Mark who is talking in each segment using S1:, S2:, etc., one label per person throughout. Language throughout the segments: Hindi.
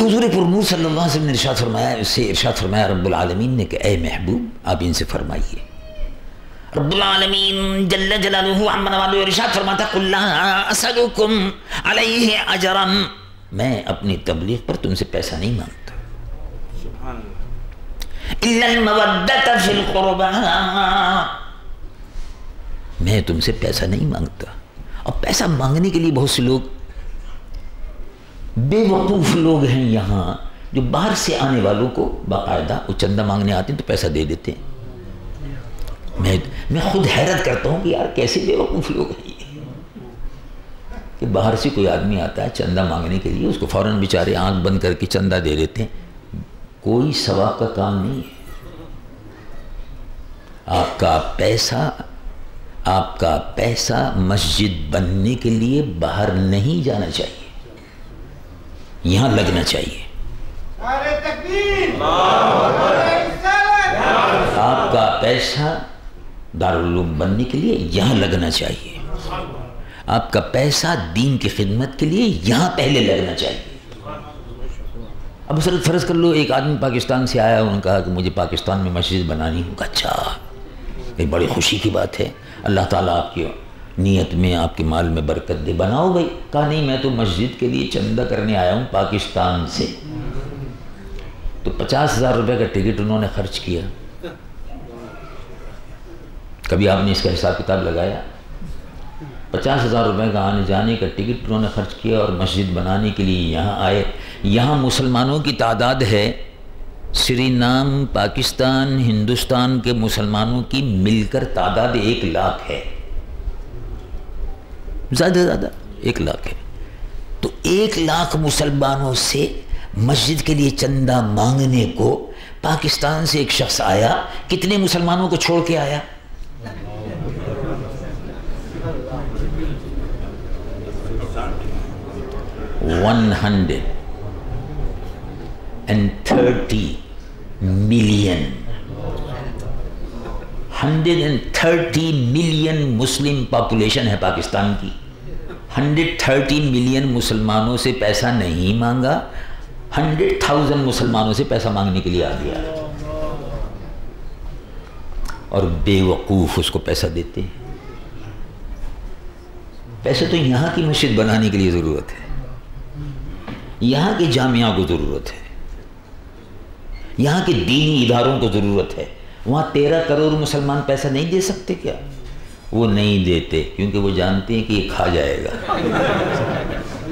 S1: हुजूर पुरनूर सल्लल्लाहु अलैहि वसल्लम ने इरशाद फरमाया, उससे इरशाद फरमाया, रब्बुल ने कि ए महबूब, आप इनसे फरमाइए। मैं अपनी तबलीग पर तुमसे पैसा नहीं माँगता। मैं तुमसे पैसा नहीं माँगता। और पैसा मांगने के लिए बहुत से लोग बेवकूफ़ लोग हैं यहाँ, जो बाहर से आने वालों को बाकायदा वो चंदा मांगने आते हैं तो पैसा दे देते हैं। मैं मैं खुद हैरत करता हूँ कि यार कैसे बेवकूफ़ लोग हैं कि बाहर से कोई आदमी आता है चंदा मांगने के लिए, उसको फ़ौरन बेचारे आँख बंद करके चंदा दे देते हैं। कोई सवाब का काम नहीं है। आपका पैसा आपका पैसा मस्जिद बनने के लिए बाहर नहीं जाना चाहिए। यहाँ लगना चाहिए। आपका पैसा दारुल बनने के लिए यहाँ लगना चाहिए। आपका पैसा दीन की खिदमत के लिए यहाँ पहले लगना चाहिए। अब सर फ़र्ज़ कर लो एक आदमी पाकिस्तान से आया उन्होंने कहा कि मुझे पाकिस्तान में मस्जिद बनानी है अच्छा एक बड़ी खुशी की बात है। अल्लाह ताला आपकी नीयत में आपके माल में बरकत दे, बनाओ भाई। कहा, नहीं, मैं तो मस्जिद के लिए चंदा करने आया हूँ, पाकिस्तान से। तो पचास हज़ार रुपये का टिकट उन्होंने खर्च किया। कभी आपने इसका हिसाब किताब लगाया? पचास हज़ार रुपये का आने जाने का टिकट उन्होंने खर्च किया और मस्जिद बनाने के लिए यहाँ आए। यहाँ मुसलमानों की तादाद है। नाम पाकिस्तान, हिंदुस्तान के मुसलमानों की मिलकर तादाद एक लाख है। ज़्यादा ज़्यादा। एक लाख है। तो एक लाख मुसलमानों से मस्जिद के लिए चंदा मांगने को पाकिस्तान से एक शख्स आया। कितने मुसलमानों को छोड़ के आया? One hundred and thirty million. Hundred and thirty million Muslim population है पाकिस्तान की। हंड्रेड थर्टी मिलियन मुसलमानों से पैसा नहीं मांगा, हंड्रेड थाउज़ेंड मुसलमानों से पैसा मांगने के लिए आ गया। और बेवकूफ़ उसको पैसा देते हैं। पैसे तो यहाँ की मस्जिद बनाने के लिए ज़रूरत है। यहाँ के जामिया को ज़रूरत है। यहाँ के दीनी इदारों को ज़रूरत है। वहाँ तेरह करोड़ मुसलमान पैसा नहीं दे सकते क्या? वो नहीं देते, क्योंकि वो जानते हैं कि ये खा जाएगा।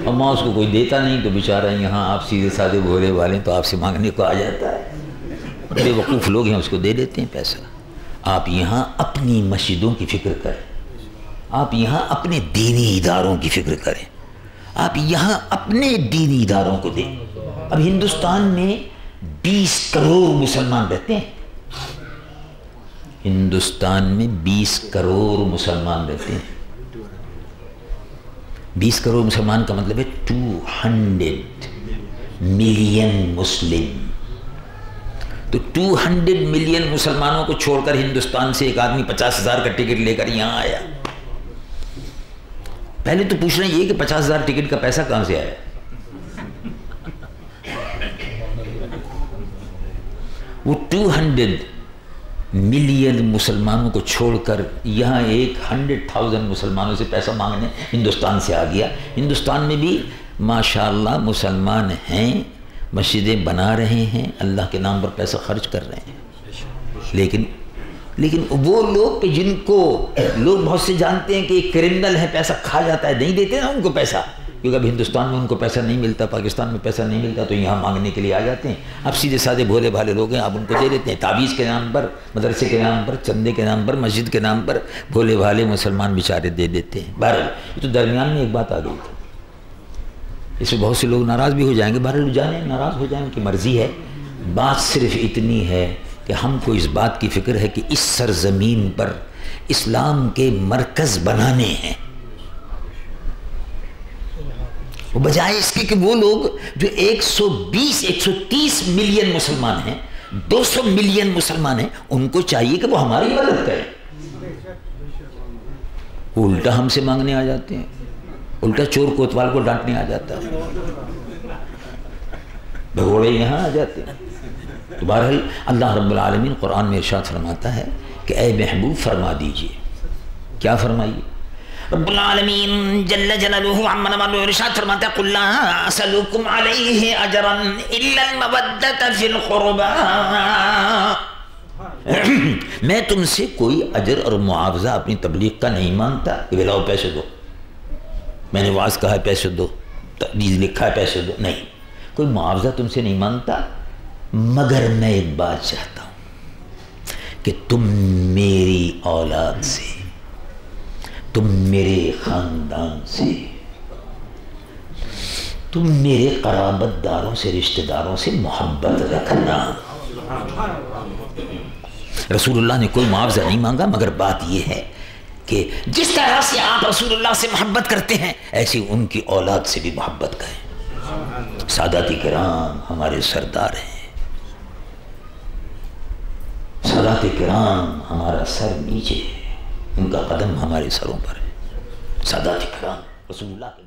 S1: और माँ उसको कोई देता नहीं तो बेचारा यहाँ आप सीधे साधे भोले वाले तो आपसे मांगने को आ जाता है। बेवकूफ़ लोग हैं, उसको दे देते हैं पैसा। आप यहाँ अपनी मस्जिदों की फ़िक्र करें। आप यहाँ अपने दीनी इदारों की फ़िक्र करें। आप यहाँ अपने दीनी इदारों को दें। अब हिंदुस्तान में 20 करोड़ मुसलमान रहते हैं। हिंदुस्तान में 20 करोड़ मुसलमान रहते हैं। 20 करोड़ मुसलमान का मतलब है 200 मिलियन मुस्लिम। तो 200 मिलियन मुसलमानों को छोड़कर हिंदुस्तान से एक आदमी पचास हज़ार का टिकट लेकर यहाँ आया। पहले तो पूछना ये कि पचास हज़ार टिकट का पैसा कहाँ से आया? वो 200 मिलियन मुसलमानों को छोड़कर यहाँ एक हंड्रेड थाउज़ेंड मुसलमानों से पैसा मांगने हिंदुस्तान से आ गया। हिंदुस्तान में भी माशाल्लाह मुसलमान हैं, मस्जिदें बना रहे हैं, अल्लाह के नाम पर पैसा खर्च कर रहे हैं। लेकिन लेकिन वो लोग जिनको, लोग बहुत से जानते हैं कि क्रिमिनल है, पैसा खा जाता है, नहीं देते ना उनको पैसा। क्योंकि अब हिंदुस्तान में उनको पैसा नहीं मिलता, पाकिस्तान में पैसा नहीं मिलता तो यहाँ मांगने के लिए आ जाते हैं। अब सीधे साधे भोले भाले लोग हैं, आप उनको दे देते हैं। तावीज़ के नाम पर, मदरसे के नाम पर, चंदे के नाम पर, मस्जिद के नाम पर भोले भाले मुसलमान बेचारे दे देते हैं। बहरल तो दरमियान में एक बात आ गई थी। इसमें बहुत से लोग नाराज़ भी हो जाएँगे। बहरल जाने, नाराज़ हो जाए, उनकी मर्ज़ी है। बात सिर्फ़ इतनी है कि हमको इस बात की फ़िक्र है कि इस सरजमीन पर इस्लाम के मरकज़ बनाने हैं वो बजाय इसके कि वो लोग जो 120 130 मिलियन मुसलमान हैं 200 मिलियन मुसलमान हैं, उनको चाहिए कि वो हमारी मदद करें। उल्टा हमसे मांगने आ जाते हैं। उल्टा चोर कोतवाल को डांटने आ जाता है। भगोड़े यहाँ आ जाते हैं। तो बहरहाल, अल्लाह रब्बुल कुरान में इरशाद फरमाता है कि, ए महबूब, फरमा दीजिए। क्या फरमाइए? मैं तुमसे कोई अजर और मुआवजा अपनी तबलीग का नहीं माँगता। कि लाओ, पैसे दो। मैंने वाज कहा है, पैसे दो। तबलीज लिखा है, पैसे दो। नहीं, कोई मुआवजा तुमसे नहीं माँगता, मगर मैं एक बात चाहता हूँ कि तुम मेरी औलाद से तुम मेरे ख़ानदान से, तुम मेरे कराबतदारों से, रिश्तेदारों से मोहब्बत रखना। रसूलुल्लाह ने कोई मुआवजा नहीं मांगा, मगर बात यह है कि जिस तरह से आप रसूलुल्लाह से मोहब्बत करते हैं, ऐसी उनकी औलाद से भी मोहब्बत करें। सादाती कराम हमारे सरदार हैं। सादाती कराम हमारा सर नीचे है। उनका कदम हमारे सरों पर है। सदा कराम रसूल्ला के